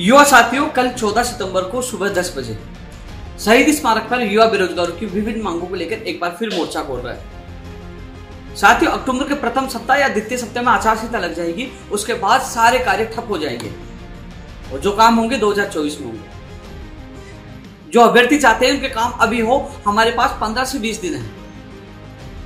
युवा साथियों, कल 14 सितंबर को सुबह 10 बजे। शहीद स्मारक पर युवा बेरोजगारों की विभिन्न मांगों को लेकर एक बार फिर मोर्चा खोल रहा है। साथियों, अक्टूबर के प्रथम सप्ताह या द्वितीय सप्ताह में आचार संहिता लग जाएगी, उसके बाद सारे कार्य ठप हो जाएँगे। और जो काम होंगे 2024 में होंगे। जो अभ्यर्थी चाहते हैं, उनके काम अभी हो। हमारे पास 15 से 20 दिन है।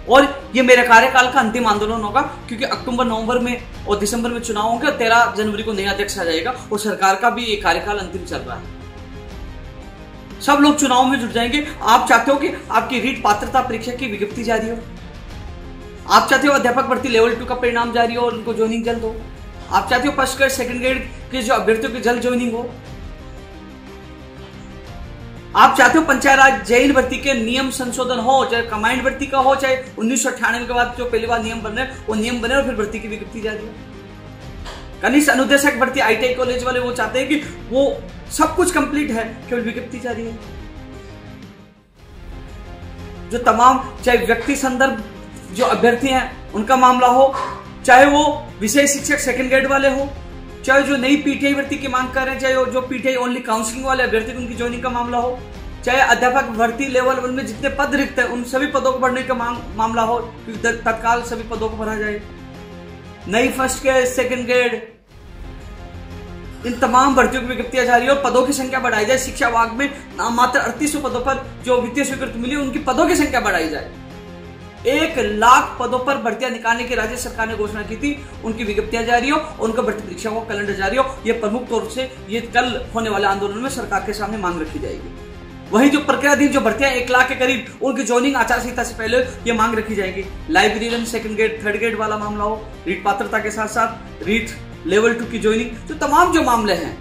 और ये मेरे कार्यकाल का अंतिम आंदोलन होगा, क्योंकि अक्टूबर, नवंबर में और दिसंबर में चुनाव होंगे और तेरह जनवरी को नया अध्यक्ष आ जाएगा और सरकार का भी ये कार्यकाल अंतिम चल रहा है। सब लोग चुनाव में जुट जाएँगे। आप चाहते हो कि आपकी रीट पात्रता परीक्षा की विज्ञप्ति जारी हो? आप चाहते हो अध्यापक भर्ती लेवल टू का परिणाम जारी हो और उनको ज्वाइनिंग जल्द हो? आप चाहते हो फ़र्स्ट ग्रेड सेकंड ग्रेड के जो अभ्यर्थियों की जल्द ज्वाइनिंग हो? आप चाहते हो पंचायत राज जैन भर्ती के नियम संशोधन हो, चाहे कमांड भर्ती का हो, चाहे उन्नीस सौ अठानवे के बाद जो पहली बार नियम बन रहे वो नियम बने और फिर भर्ती की विज्ञप्ति जारी हो। कनिष्ठ अनुदेशक भर्ती आईटीआई कॉलेज वाले वो चाहते हैं कि वो सब कुछ कंप्लीट है, केवल विज्ञप्ति जारी है। जो तमाम, चाहे व्यक्ति संदर्भ जो अभ्यर्थी हैं, उनका मामला हो, चाहे वो विषय शिक्षक सेकंड ग्रेड वाले हो चाहे जो नई पीटीआई भर्ती की मांग कर रहे हैं, चाहे जो पीटीआई ओनली काउंसलिंग वाले अभ्यर्थी उनकी ज्वाइनिंग का मामला हो, चाहे अध्यापक भर्ती लेवल वन में जितने पद रिक्त है, उन सभी पदों को भरने का मामला हो तत्काल सभी पदों को भरा जाए। नई फ़र्स्ट ग्रेड सेकेंड ग्रेड इन तमाम भर्तियों की विज्ञप्तियाँ जारी और पदों की संख्या बढ़ाई जाए। शिक्षा विभाग में नाम मात्र अड़तीस पदों पर जो वित्तीय स्वीकृति मिली, उनकी पदों की संख्या बढ़ाई जाए। एक लाख पदों पर भर्तियाँ निकालने की राज्य सरकार ने घोषणा की थी। उनकी विज्ञप्तियाँ जारी हो, उनका भर्ती परीक्षा का कैलेंडर जारी हो। यह प्रमुख तौर से ये कल होने वाले आंदोलन में सरकार के सामने मांग रखी जाएगी। वही जो प्रक्रियाधीन, जो भर्तियाँ एक लाख के करीब, उनकी ज्वाइनिंग आचार संहिता से पहले ये मांग रखी जाएगी। Librarian second grade third grade वाला मामला हो, रीट पात्रता के साथ साथ रीट लेवल टू की ज्वाइनिंग जो तमाम जो मामले हैं,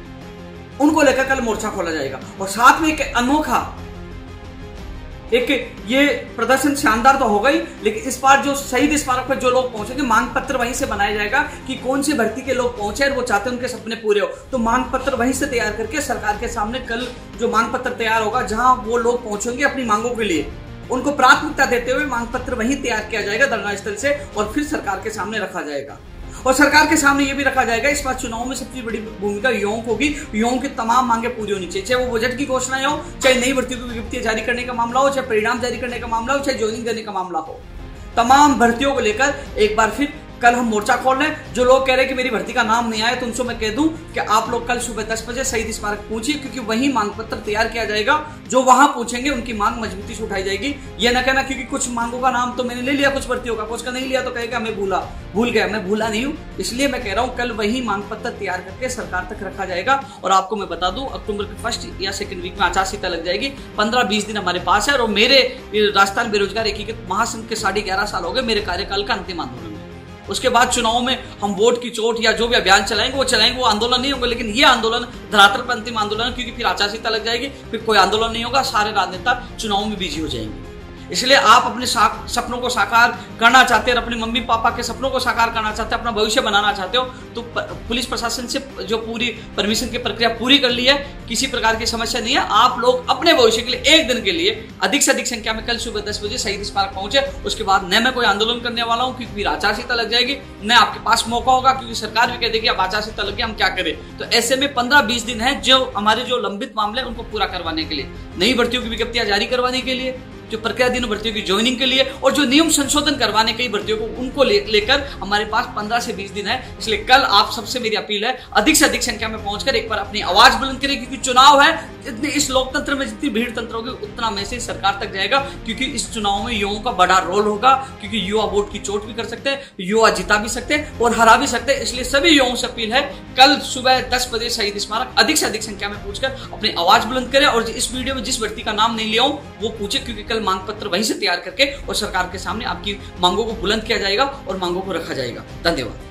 उनको लेकर कल मोर्चा खोला जाएगा। और साथ में एक अनोखा एक ये प्रदर्शन शानदार तो होगा ही लेकिन इस बार जो शहीद स्मारक पर जो लोग पहुँचेंगे मांग पत्र वहीं से बनाया जाएगा कि कौन सी भर्ती के लोग पहुँचे और वो चाहते हैं उनके सपने पूरे हो तो मांग पत्र वहीं से तैयार करके सरकार के सामने कल जो मांग पत्र तैयार होगा, जहाँ वो लोग पहुँचेंगे अपनी मांगों के लिए, उनको प्राथमिकता देते हुए मांग पत्र वहीं तैयार किया जाएगा, धरना स्थल से, और फिर सरकार के सामने रखा जाएगा। और सरकार के सामने ये भी रखा जाएगा, इस बार चुनाव में सबसे बड़ी भूमिका युवाओं को होगी। युवाओं की तमाम मांगे पूरी होनी चाहिए, चाहे वो बजट की घोषणाएँ हो, चाहे नई भर्ती की विज्ञप्तियाँ जारी करने का मामला हो, चाहे परिणाम जारी करने का मामला हो, चाहे ज्वाइनिंग देने का मामला हो। तमाम भर्तियों को लेकर एक बार फिर कल हम मोर्चा खोल रहे हैं। जो लोग कह रहे हैं कि मेरी भर्ती का नाम नहीं आया तो उनसे मैं कह दूँ कि आप लोग कल सुबह दस बजे शहीद स्मारक पूछिए क्योंकि वही मांग पत्र तैयार किया जाएगा। जो वहाँ पूछेंगे उनकी मांग मजबूती से उठाई जाएगी। ये ना कहना, क्योंकि कुछ मांगों का नाम तो मैंने ले लिया, कुछ भर्तियों का। कुछ का नहीं लिया तो कहेगा, मैं भूला, भूल गया, मैं भूला नहीं हूँ। इसलिए मैं कह रहा हूँ, कल वही मांग पत्र तैयार करके सरकार तक रखा जाएगा। और आपको मैं बता दूँ, अक्टूबर के फ़र्स्ट या सेकंड वीक में आचार संहिता लग जाएगी। पंद्रह बीस दिन हमारे पास है, और मेरे राजस्थान बेरोजगार एकीकृत महासंघ के साढ़े ग्यारह साल हो गए, मेरे कार्यकाल का अंतिम आंदोलन। उसके बाद चुनाव में हम वोट की चोट या जो भी अभियान चलाएँगे, वो चलाएँगे, वो आंदोलन नहीं होगा, लेकिन ये आंदोलन धरातल पर अंतिम आंदोलन क्योंकि फिर आचार संहिता लग जाएगी, फिर कोई आंदोलन नहीं होगा, सारे राजनेता चुनाव में बिज़ी हो जाएँगे। इसलिए आप अपने सपनों को साकार करना चाहते हैं अपने मम्मी पापा के सपनों को साकार करना चाहते हैं, अपना भविष्य बनाना चाहते हो तो पुलिस प्रशासन से जो पूरी परमिशन की प्रक्रिया पूरी कर ली है, किसी प्रकार की समस्या नहीं है। आप लोग अपने भविष्य के लिए एक दिन के लिए अधिक से अधिक संख्या में कल सुबह दस बजे शहीद स्मारक पहुँचे। उसके बाद न मैं कोई आंदोलन करने वाला हूँ, क्योंकि आचार संहिता लग जाएगी। न आपके पास मौका होगा, क्योंकि सरकार भी कह देगी, अब आचार संहिता लग गया, हम क्या करें? तो ऐसे में पंद्रह बीस दिन है जो हमारे जो लंबित मामले हैं, उनको पूरा करवाने के लिए, नई भर्तियों की विज्ञप्तियाँ जारी करवाने के लिए। जो प्रक्रियाधीन भर्तियों की ज्वाइनिंग के लिए और जो नियम संशोधन करवाने कई भर्तियों को, उनको लेकर ले हमारे पास पंद्रह से बीस दिन है। इसलिए कल आप सबसे मेरी अपील है, अधिक से अधिक संख्या में पहुंचकर एक बार अपनी आवाज़ बुलंद करें क्योंकि चुनाव है जितनी इस लोकतंत्र में जितनी भीड़ तंत्र होगी, उतना मैसेज सरकार तक जाएगा, क्योंकि इस चुनाव में युवाओं का बड़ा रोल होगा, क्योंकि युवा वोट की चोट भी कर सकते हैं, युवा जिता भी सकते हैं और हरा भी सकते हैं। इसलिए सभी युवाओं से अपील है, कल सुबह दस बजे शहीद स्मारक, अधिक से अधिक संख्या में पूछकर अपनी आवाज़ बुलंद करें और इस वीडियो में जिस व्यक्ति का नाम नहीं लिया वो पूछे, क्योंकि कल मांग पत्र वहीं से तैयार करके और सरकार के सामने आपकी मांगों को बुलंद किया जाएगा और मांगों को रखा जाएगा। धन्यवाद।